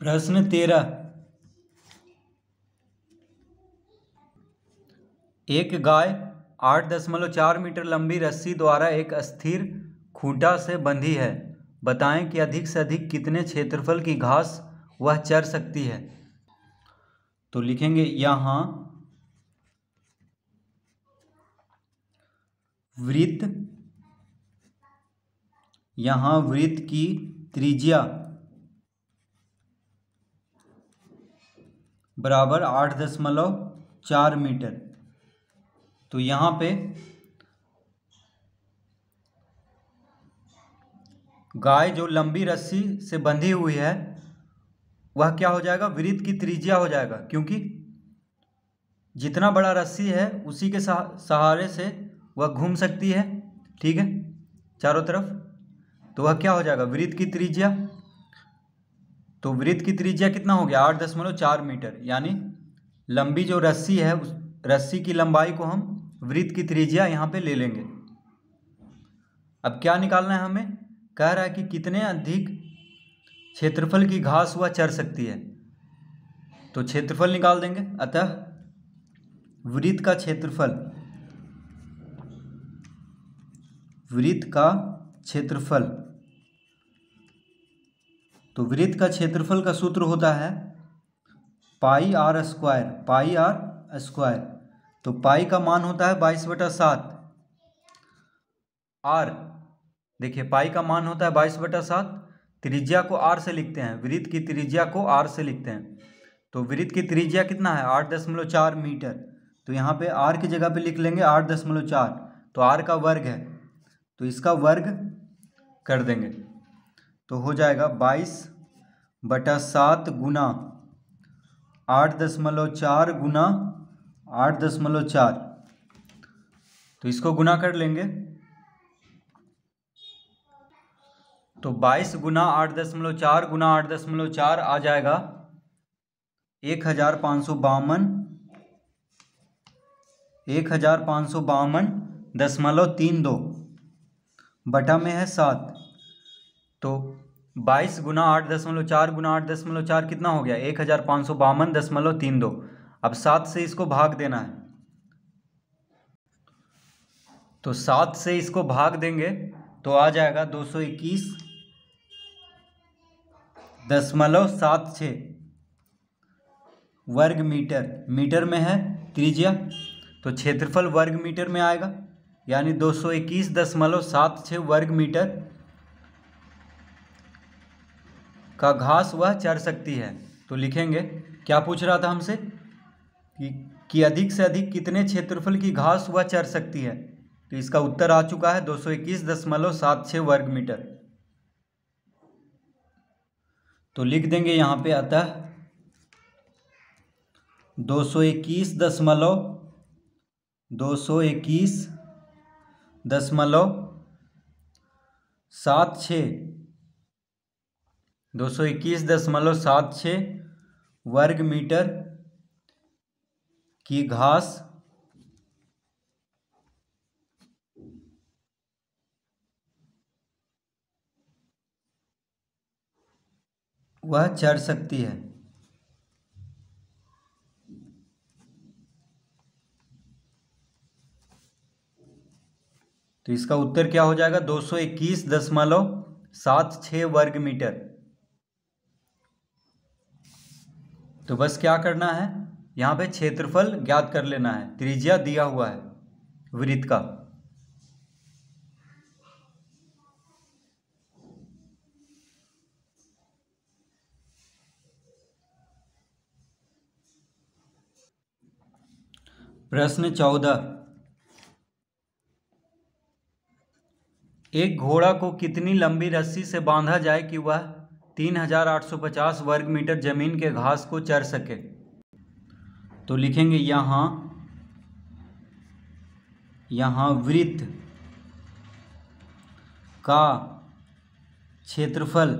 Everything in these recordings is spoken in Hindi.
प्रश्न तेरह। एक गाय आठ दशमलव चार मीटर लंबी रस्सी द्वारा एक अस्थिर खूंटा से बंधी है। बताएँ कि अधिक से अधिक कितने क्षेत्रफल की घास वह चर सकती है? तो लिखेंगे यहाँ, वृत्त यहाँ वृत्त की त्रिज्या। बराबर आठ दशमलव चार मीटर। तो यहाँ पे गाय जो लंबी रस्सी से बंधी हुई है, वह क्या हो जाएगा? वृत्त की त्रिज्या हो जाएगा, क्योंकि जितना बड़ा रस्सी है, उसी के सहारे से वह घूम सकती है। ठीक है? चारों तरफ़। तो वह क्या हो जाएगा? वृत्त की त्रिज्या। तो वृत्त की त्रिज्या कितना हो गया? आठ दशमलव चार मीटर, यानी लंबी जो रस्सी है, उस रस्सी की लंबाई को हम वृत्त की त्रिज्या यहाँ पे ले लेंगे। अब क्या निकालना है हमें? कह रहा है कि कितने अधिक क्षेत्रफल की घास हुआ चर सकती है। तो क्षेत्रफल निकाल देंगे। अतः वृत्त का क्षेत्रफल, वृत्त का क्षेत्रफल तो वृत्त का क्षेत्रफल का सूत्र होता है pi r square, pi r square. तो पाई का मान होता है बाईस बटा सात। आर, देखिए, पाई का मान होता है बाईस बटा सात। त्रिज्या को आर से लिखते हैं, वृत्त की त्रिज्या को आर से लिखते हैं। तो वृत्त की त्रिज्या कितना है? आठ दशमलव चार मीटर। तो यहाँ पे आर की जगह पे लिख लेंगे आठ दशमलव चार। तो आर का वर्ग है। तो इसका वर्ग कर देंगे। तो हो जाएगा बाईस बटा सात गुना आठ दशमलव चार गुना आठ दशमलव चार। तो इसको गुना कर लेंगे। तो बाईस गुना आठ दशमलव चार गुना आठ दशमलव चार आ जाएगा एक हज़ार पाँच सौ बावन। एक हज़ार पाँच सौ बावन दशमलव तीन दो। बटा में है सात। तो बाईस गुना आठ दशमलव चार गुना आठ दशमलव चार कितना हो गया? एक हज़ार पाँच सौ बावन दशमलव तीन दो। अब सात से इसको भाग देना है। तो सात से इसको भाग देंगे तो आ जाएगा दो सौ इक्कीस दशमलव सात छ वर्ग मीटर। मीटर में है त्रिज्या। तो क्षेत्रफल वर्ग मीटर में आएगा, यानी दो सौ इक्कीस दशमलव सात छः वर्ग मीटर। का घास वह चर सकती है। तो लिखेंगे, क्या पूछ रहा था हमसे? कि कि अधिक से अधिक कितने क्षेत्रफल की घास वह चर सकती है? तो इसका उत्तर आ चुका है दो सौ इक्कीस दशमलव सात छः वर्ग मीटर। तो लिख देंगे यहाँ पे, अतः दो सौ इक्कीस दशमलव, दो सौ इक्कीस दशमलव सात छ दो सौ इक्कीस दशमलव सात वर्ग मीटर की घास वह चढ़ सकती है। तो इसका उत्तर क्या हो जाएगा? दो सौ इक्कीस दशमलव सात छ वर्ग मीटर। तो बस क्या करना है? यहाँ पे क्षेत्रफल ज्ञात कर लेना है। त्रिज्या दिया हुआ है वृत्त का। प्रश्न चौदह। एक घोड़ा को कितनी लंबी रस्सी से बांधा जाए कि वह तीन हज़ार आठ सौ पचास वर्ग मीटर ज़मीन के घास को चर सके। तो लिखेंगे यहाँ यहाँ वृत्त का क्षेत्रफल।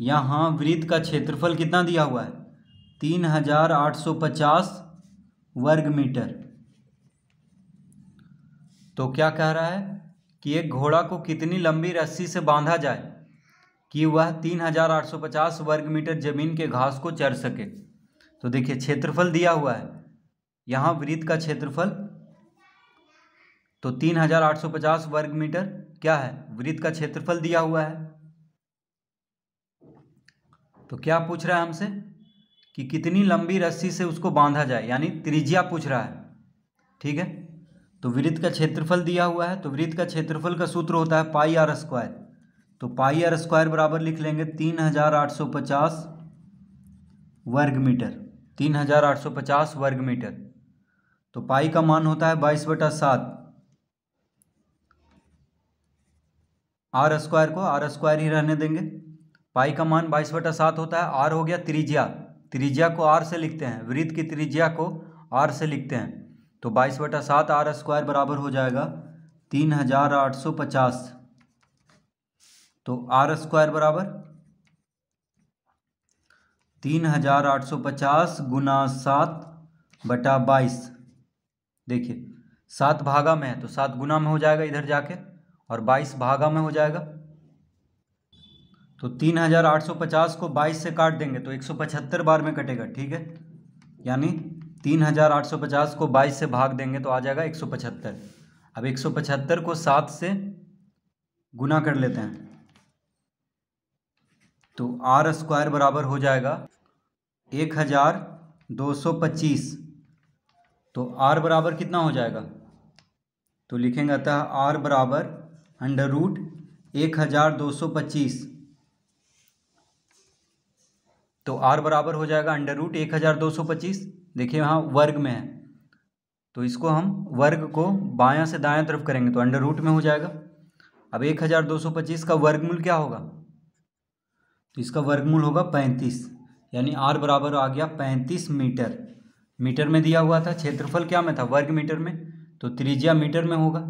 यहाँ वृत्त का क्षेत्रफल कितना दिया हुआ है? तीन हज़ार आठ सौ पचास वर्ग मीटर। तो क्या कह रहा है? कि एक घोड़ा को कितनी लंबी रस्सी से बांधा जाए कि वह तीन हज़ार आठ सौ पचास वर्ग मीटर ज़मीन के घास को चर सके। तो देखिए, क्षेत्रफल दिया हुआ है। यहाँ वृत्त का क्षेत्रफल तो तीन हज़ार आठ सौ पचास वर्ग मीटर क्या है? वृत्त का क्षेत्रफल दिया हुआ है। तो क्या पूछ रहा है हमसे? कि कितनी लंबी रस्सी से उसको बांधा जाए? यानी त्रिज्या पूछ रहा है। ठीक है? तो वृत्त का क्षेत्रफल दिया हुआ है तो वृत्त का क्षेत्रफल का सूत्र होता है पाई आर स्क्वायर। तो पाई आर स्क्वायर बराबर लिख लेंगे तीन हज़ार आठ सौ पचास वर्ग मीटर, तीन हज़ार आठ सौ पचास वर्ग मीटर। तो पाई का मान होता है बाईस बटा सात। आर स्क्वायर को आर स्क्वायर ही रहने देंगे। पाई का मान बाईस बटा सात होता है, आर हो गया त्रिज्या। त्रिज्या को आर से लिखते हैं वृत्त की त्रिज्या को आर से लिखते हैं। तो बाईस बटा सात आर स्क्वायर बराबर हो जाएगा तीन हज़ार आठ सौ पचास। तो आर स्क्वायर बराबर तीन हज़ार आठ सौ पचास गुना सात बटा बाईस। देखिए, सात भागा में है तो सात गुना में हो जाएगा इधर जाके और बाईस भागा में हो जाएगा। तो तीन हज़ार आठ सौ पचास को बाईस से काट देंगे तो एक सौ पचहत्तर बार में कटेगा, ठीक है? यानी तीन हज़ार आठ सौ पचास को बाईस से भाग देंगे तो आ जाएगा एक सौ पचहत्तर। अब एक सौ पचहत्तर को सात से गुना कर लेते हैं। तो आर स्क्वायर बराबर हो जाएगा एक हज़ार दो सौ पच्चीस। तो आर बराबर कितना हो जाएगा? तो लिखेंगे अतः आर बराबर अंडर रूट एक हज़ार दो सौ पच्चीस। तो आर बराबर हो जाएगा अंडर रूट एक हज़ार दो सौ पच्चीस। देखिए यहाँ वर्ग में है। तो इसको हम वर्ग को बायां से दायां तरफ़ करेंगे तो अंडर रूट में हो जाएगा। अब एक हज़ार दो सौ पच्चीस का वर्गमूल क्या होगा? तो इसका वर्गमूल होगा पैंतीस, यानी आर बराबर आ गया पैंतीस मीटर। मीटर में दिया हुआ था, क्षेत्रफल क्या में था? वर्ग मीटर में। तो त्रिज्या मीटर में होगा,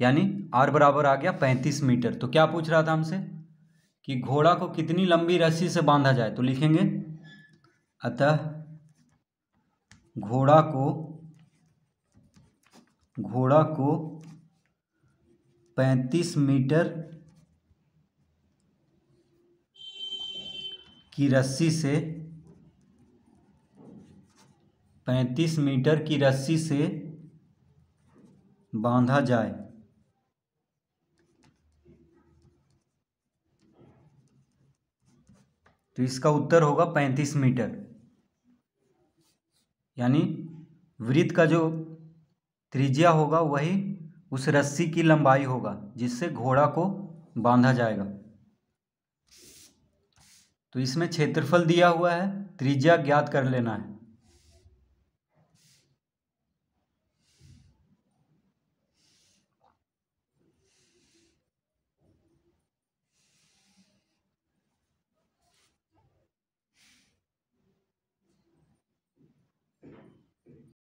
यानी आर बराबर आ गया पैंतीस मीटर। तो क्या पूछ रहा था हमसे? कि घोड़ा को कितनी लंबी रस्सी से बांधा जाए? तो लिखेंगे, अतः घोड़ा को घोड़ा को पैंतीस मीटर की रस्सी से, पैंतीस मीटर की रस्सी से बांधा जाए। तो इसका उत्तर होगा पैंतीस मीटर। यानी वृत्त का जो त्रिज्या होगा वही उस रस्सी की लंबाई होगा, जिससे घोड़ा को बांधा जाएगा। तो इसमें क्षेत्रफल दिया हुआ है, त्रिज्या ज्ञात कर लेना है।